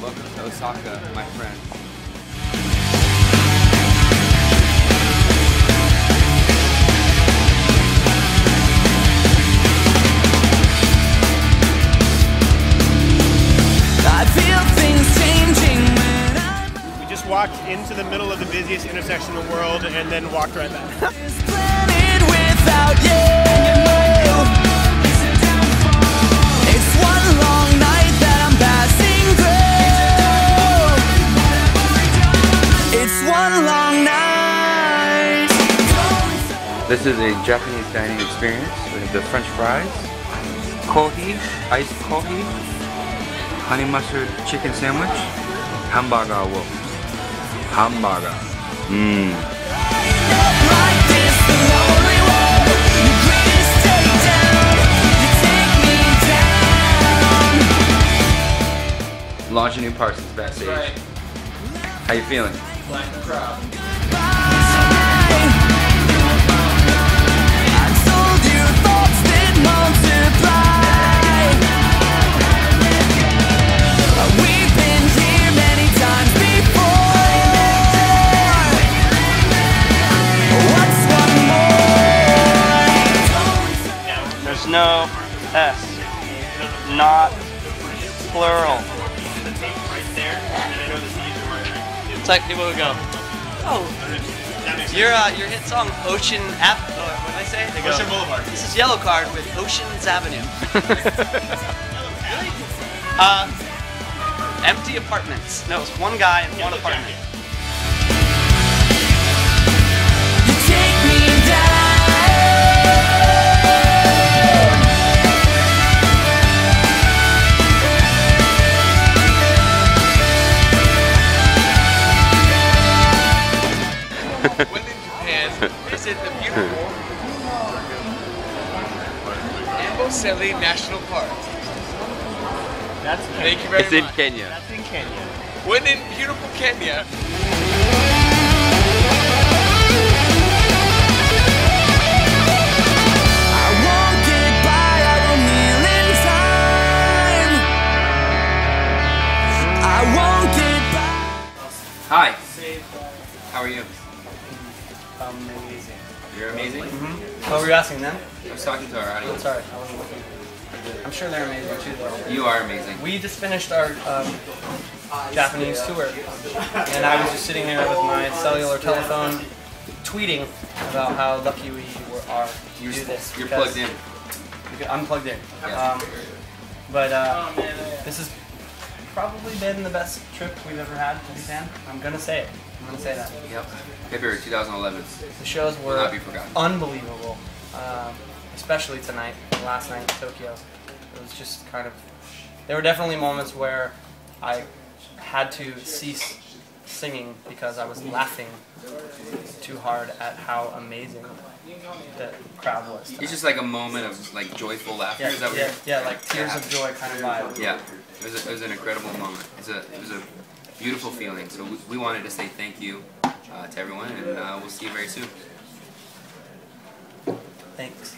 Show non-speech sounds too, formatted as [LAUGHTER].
Welcome to Osaka, my friend. I feel things changing when I'm We just walked into the middle of the busiest intersection in the world and then walked right back. [LAUGHS] This is a Japanese dining experience. We have the French fries, kohi, iced kohi, honey mustard chicken sandwich, hamburger. Hamburger. Mmm. Like this, the lonely road. You greatest takedown. You take me down. Launching new Parsons backstage. How you feeling? I'm more? No S. Not plural. It's like people who go, oh, your uh, your hit song Ocean Ave. Oh, what did I say? They go, Ocean Boulevard. This is Yellowcard with Ocean's Avenue. [LAUGHS] uh, empty apartments. No, it's one guy in one apartment. Amboseli National Park. That's Thank you very It's in. Kenya. That's in Kenya. When in beautiful Kenya, I won't get by, I don't kneel in time. I won't get by. Hi. How are you? Amazing. You're amazing. What were you asking them? I was talking to our audience. Sorry, I wasn't looking. I'm sure they're amazing too, though. You are amazing. We just finished our um, Japanese tour, and I was just sitting there with my cellular telephone, tweeting about how lucky we were, are to You're, do this. you're plugged in. because I'm plugged in. Yeah. Um, but uh, this has probably been the best trip we've ever had to Japan. I'm gonna say it. I'm gonna say that. Yep. February 2011. The shows Will were not be forgotten. unbelievable, um, especially tonight, last night in Tokyo. It was just kind of. There were definitely moments where I had to cease singing because I was laughing too hard at how amazing the crowd was. It's just like a moment of like joyful laughter. yeah, yeah, yeah, like tears of joy kind of vibe. Yeah, it was, a, it was an incredible moment. It's a, it was a beautiful feeling. So we, we wanted to say thank you uh, to everyone, and uh, we'll see you very soon. Thanks.